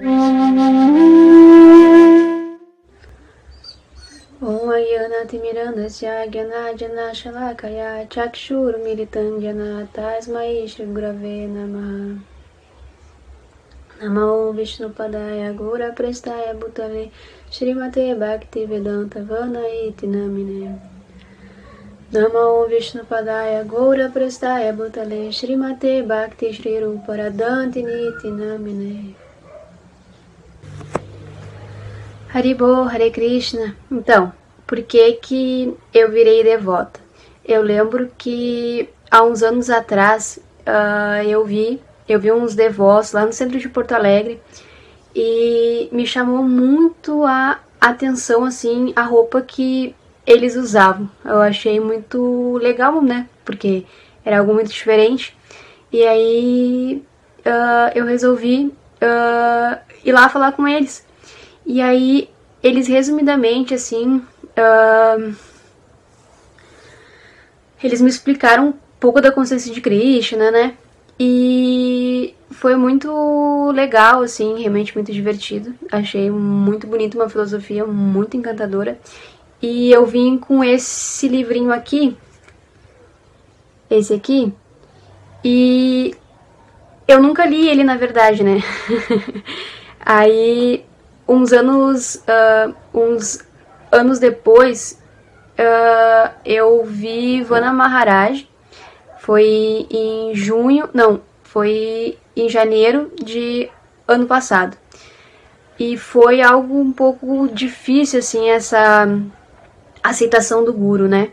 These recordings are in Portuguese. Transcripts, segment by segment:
Om Ayanati Mirandasya Gyanajana Shalakaya Chakshur Militandjana Tasmai Shri Gurave Namaha Namo Vishnu Padaya Gura Prestaya Bhutale Shrimate Bhakti Vedanta Vana Iti Namine. Namo Vishnu Padaya Gura Prestaya Bhutale Shrimate Bhakti Shri Ruparadhanti Niti Namine Haribo, Hare Krishna. Então, por que que eu virei devota? Eu lembro que há uns anos atrás uh, eu vi eu vi uns devotos lá no centro de Porto Alegre e me chamou muito a atenção assim a roupa que eles usavam. Eu achei muito legal, né? Porque era algo muito diferente. E aí uh, eu resolvi uh, ir lá falar com eles. E aí eles resumidamente assim uh, eles me explicaram um pouco da consciência de Krishna, né? E foi muito legal, assim, realmente muito divertido. Achei muito bonito, uma filosofia muito encantadora. E eu vim com esse livrinho aqui, esse aqui, e eu nunca li ele, na verdade, né? Aí, uns anos, uh, uns anos depois, uh, eu vi Vana Maharaj, foi em junho, não, foi em janeiro de ano passado. E foi algo um pouco difícil, assim, essa aceitação do guru, né?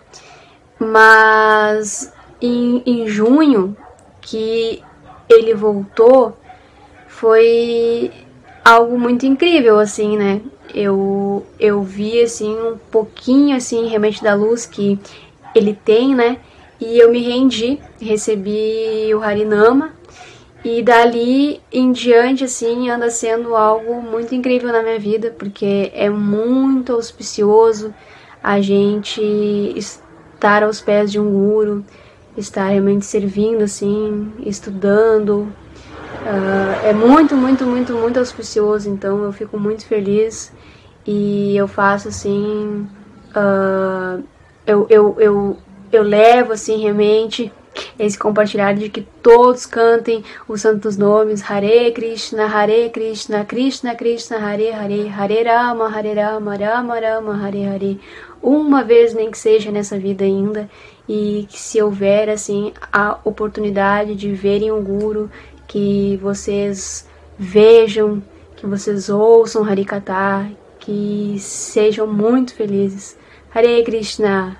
Mas em, em junho, que ele voltou, foi algo muito incrível, assim, né? Eu, eu vi, assim, um pouquinho, assim, realmente da luz que ele tem, né? E eu me rendi, recebi o Harinama e dali em diante, assim, anda sendo algo muito incrível na minha vida, porque é muito auspicioso a gente estar aos pés de um guru, estar realmente servindo, assim, estudando. Uh, é muito, muito, muito, muito auspicioso, então eu fico muito feliz e eu faço assim. Uh, eu, eu, eu eu levo assim realmente esse compartilhar de que todos cantem os santos nomes Hare Krishna, Hare Krishna, Krishna Krishna, Hare Hare, Hare Rama, Hare Rama, Rama Rama, Hare Hare, uma vez nem que seja nessa vida ainda, e que se houver assim a oportunidade de verem um guru, que vocês vejam, que vocês ouçam Harikata, que sejam muito felizes. Hare Krishna!